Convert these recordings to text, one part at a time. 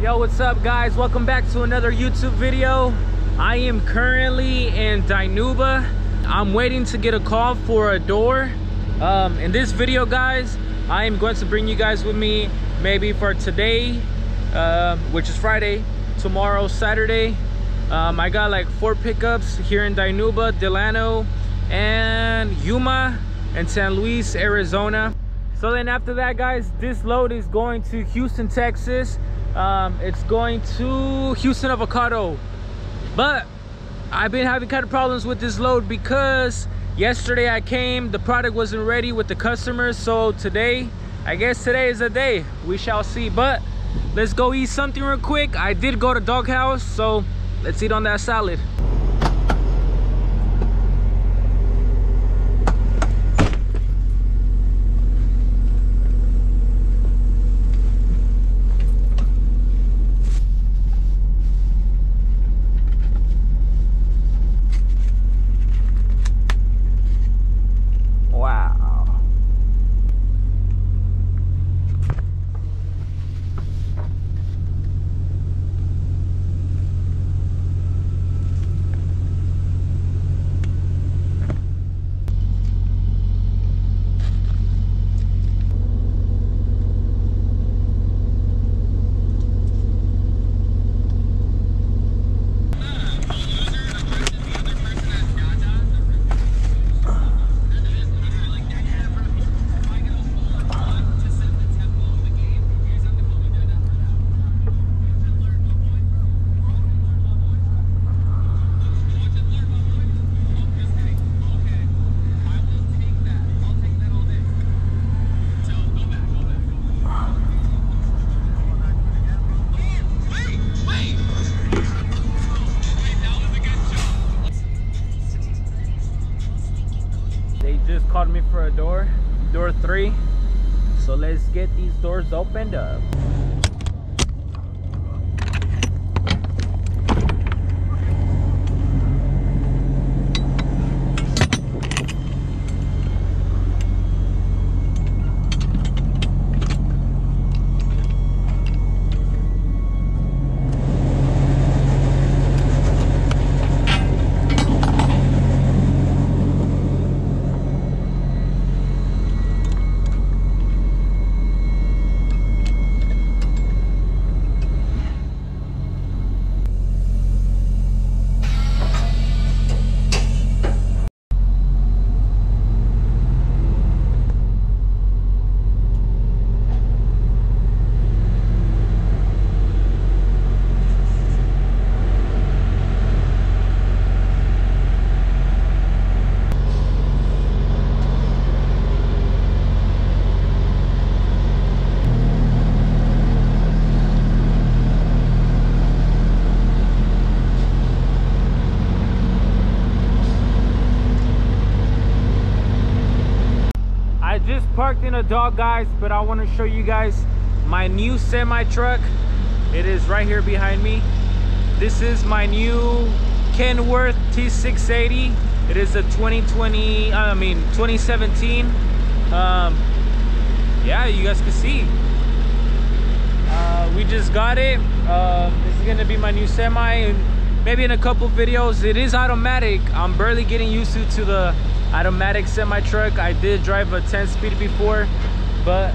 Yo, what's up guys? Welcome back to another YouTube video. I am currently in Dinuba. I'm waiting to get a call for a door. Um, in this video guys, I am going to bring you guys with me maybe for today, uh, which is Friday, tomorrow, Saturday. Um, I got like four pickups here in Dinuba, Delano, and Yuma, and San Luis, Arizona. So then after that guys, this load is going to Houston, Texas. Um, it's going to Houston Avocado. But I've been having kind of problems with this load because yesterday I came, the product wasn't ready with the customers. So today, I guess today is the day. We shall see. But let's go eat something real quick. I did go to Doghouse, so let's eat on that salad. So let's get these doors opened up. I just parked in a dog guys, but I want to show you guys my new semi truck. It is right here behind me. This is my new Kenworth T680. It is a 2020, I mean 2017. Um, yeah, you guys can see. Uh, we just got it. Uh, this is gonna be my new semi. And maybe in a couple videos. It is automatic. I'm barely getting used to to the automatic semi truck. I did drive a 10 speed before, but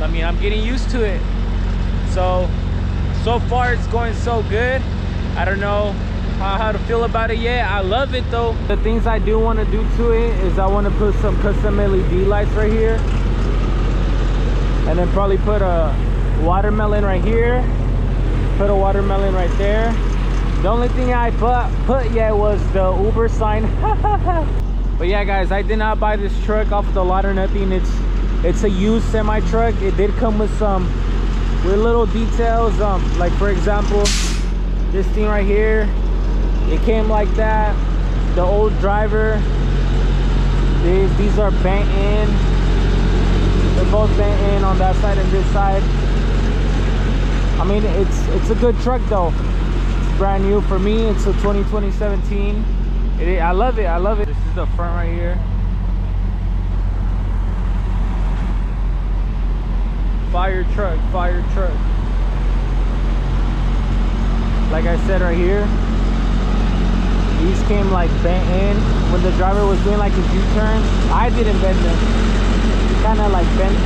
I mean I'm getting used to it. So so far it's going so good. I don't know how, how to feel about it yet. I love it though. The things I do want to do to it is I want to put some custom LED lights right here, and then probably put a watermelon right here. Put a watermelon right there. The only thing I put put yet was the Uber sign. but yeah, guys, I did not buy this truck off the lot or nothing. It's it's a used semi truck. It did come with some with little details. Um, like for example, this thing right here, it came like that. The old driver, these these are bent in. They're both bent in on that side and this side. I mean, it's it's a good truck though brand new for me it's a 2020 17 it, i love it i love it this is the front right here fire truck fire truck like I said right here. These came like bent in when the driver was doing like his U-turn. I didn't bend them. Kind of like bent.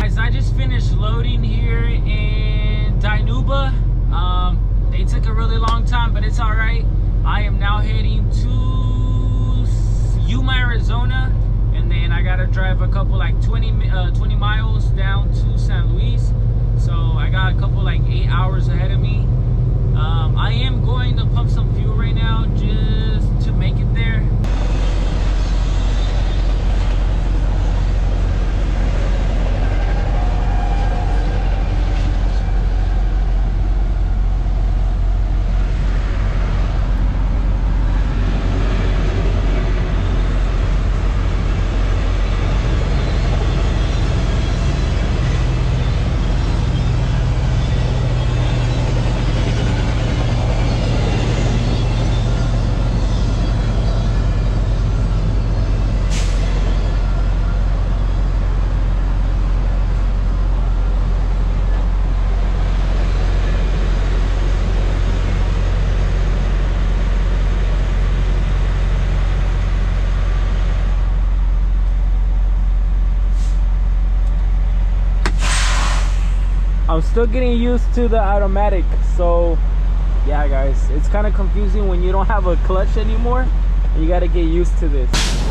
Guys, I just finished loading here in Dinuba. Um, they took a really long time, but it's all right. I am now heading to Yuma, Arizona, and then I gotta drive a couple like 20 uh, 20 miles down to San Luis. So I got a couple like eight hours ahead of me. Um, I am going to pump some fuel right now just to make it there. I'm still getting used to the automatic so yeah guys it's kind of confusing when you don't have a clutch anymore you got to get used to this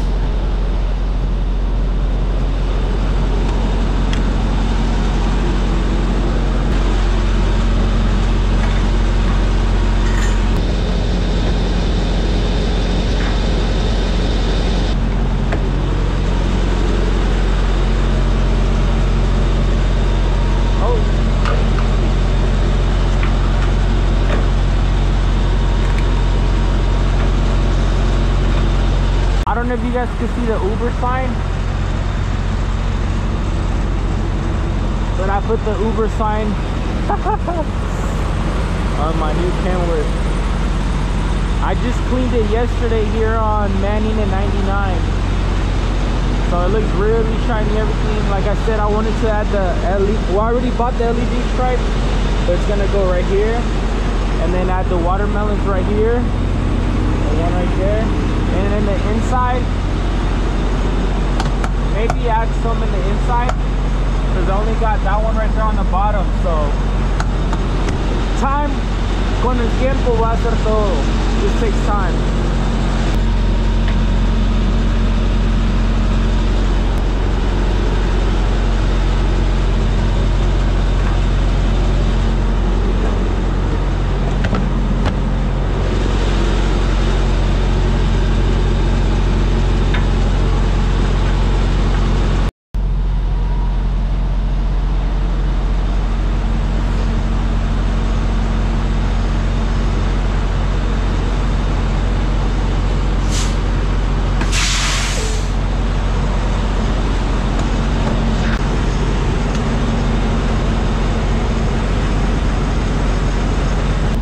guys can see the Uber sign. But I put the Uber sign on my new Kenworth. I just cleaned it yesterday here on Manning and 99. So it looks really shiny, everything. Like I said, I wanted to add the LED. Well, I already bought the LED stripe. It's gonna go right here. And then add the watermelons right here. The one right there and then the inside maybe add some in the inside because I only got that one right there on the bottom so. Time con el tiempo va a ser todo. Just takes time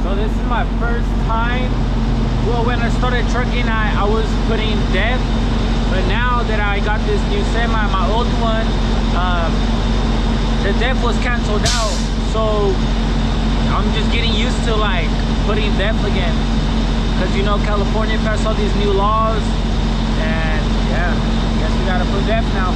So this is my first time. Well, when I started trucking, I, I was putting def, but now that I got this new semi, my old one, um, the def was canceled out. So I'm just getting used to like putting def again, because you know California passed all these new laws, and yeah, I guess we gotta put def now.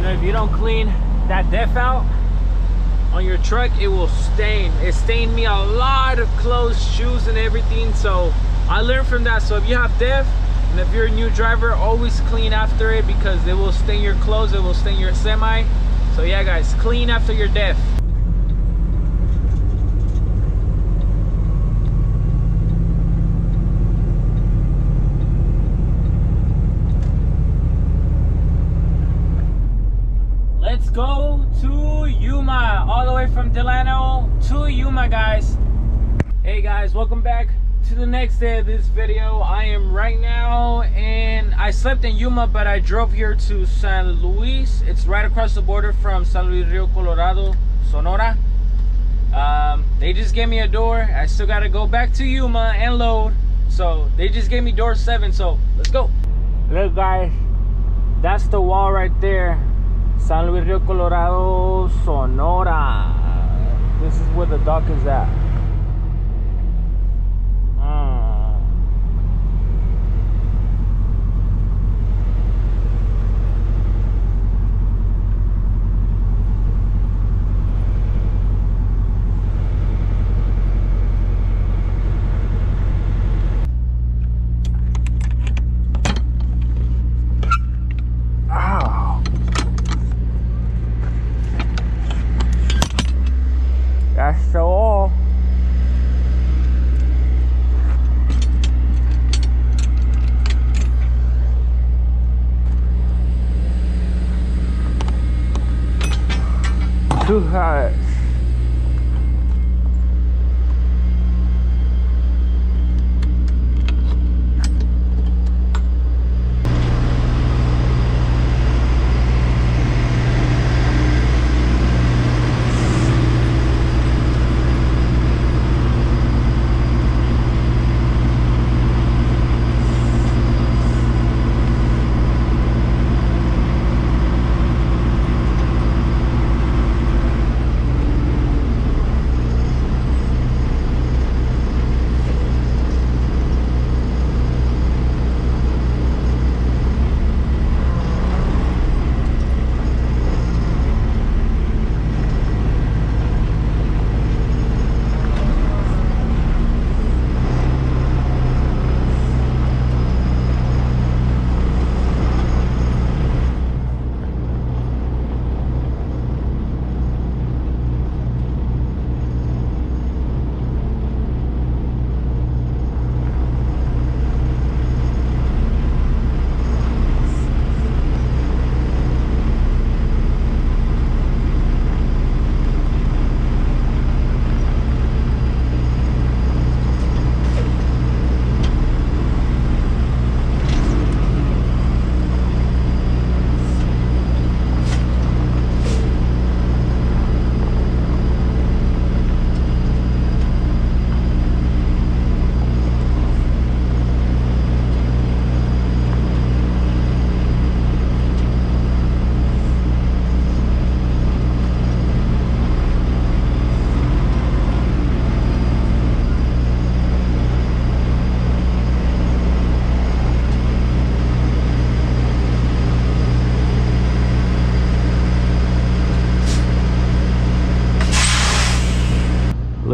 You know, if you don't clean that out on your truck, it will stain. It stained me a lot of clothes, shoes, and everything. So I learned from that. So if you have def, and if you're a new driver, always clean after it because it will stain your clothes, it will stain your semi. So yeah, guys, clean after your def. let's go to Yuma. All the way from Delano to Yuma, guys. Hey guys, welcome back to the next day of this video. I am right now and I slept in Yuma, but I drove here to San Luis. It's right across the border from San Luis Rio Colorado, Sonora. Um, they just gave me a door. I still gotta go back to Yuma and load. So they just gave me door seven. So let's go. Look guys, that's the wall right there. San Luis Rio Colorado, Sonora. This is where the dock is at. Mm. Ow. That's the wall. Too hot. Uh,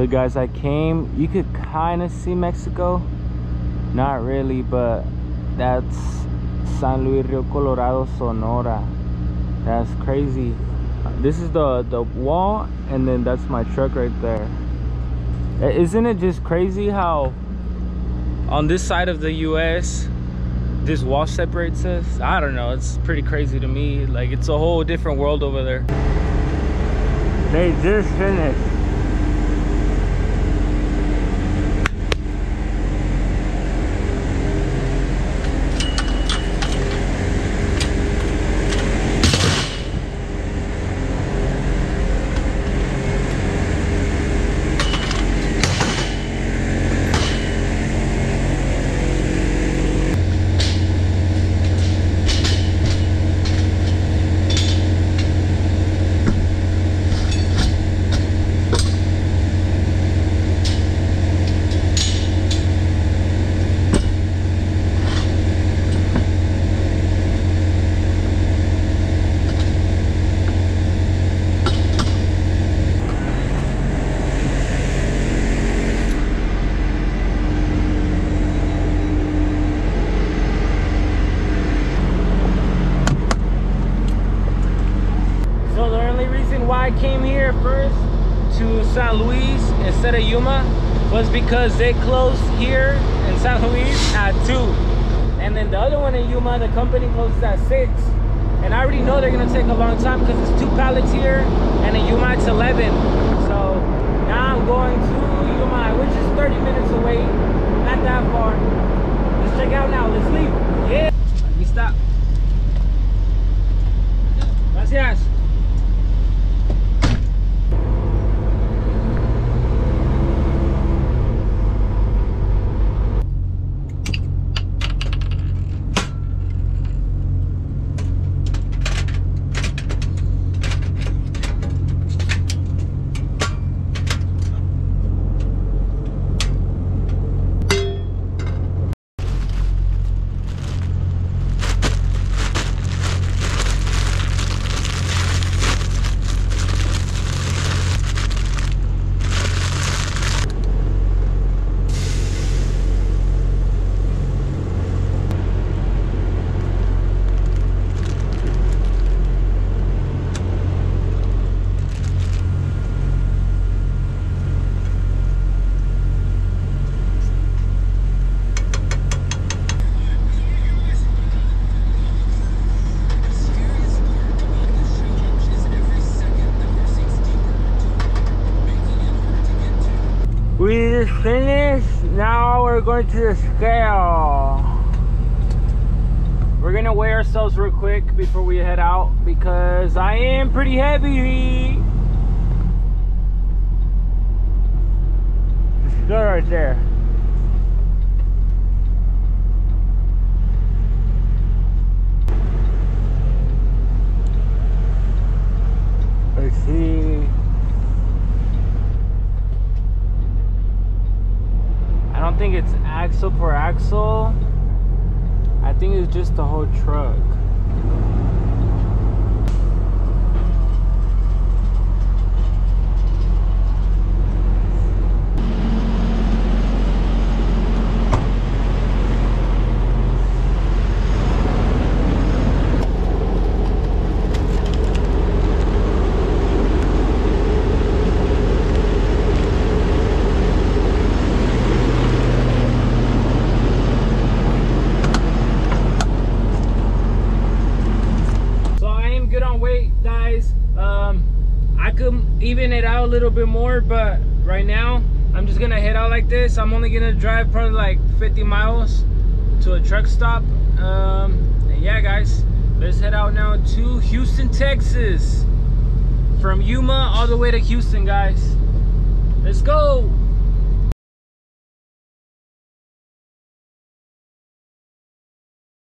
Guys, I came, you could kind of see Mexico. Not really, but that's San Luis Rio Colorado, Sonora. That's crazy. This is the, the wall, and then that's my truck right there. Isn't it just crazy how on this side of the US, this wall separates us? I don't know, it's pretty crazy to me. Like, it's a whole different world over there. They just finished. So the only reason why I came here first to San Luis instead of Yuma was because they closed here in San Luis at 2. And then the other one in Yuma, the company closes at 6. and I already know they're gonna take a long time because it's two pallets here and in Yuma it's 11 so now I'm going to Yuma which is 30 minutes away not that far let's check out now let's leave yeah let me stop gracias Just finished. Now we're going to the scale. We're gonna weigh ourselves real quick before we head out because I am pretty heavy. The scale right there. Let's see. I don't think it's axle per axle. I think it's just the whole truck. So I am good on weight, guys. Um, I could even it out a little bit more, but right now I'm just gonna head out like this. I'm only gonna drive probably like 50 miles to a truck stop. Um, and yeah, guys, let's head out now to Houston, Texas. From Yuma all the way to Houston, guys. Let's go.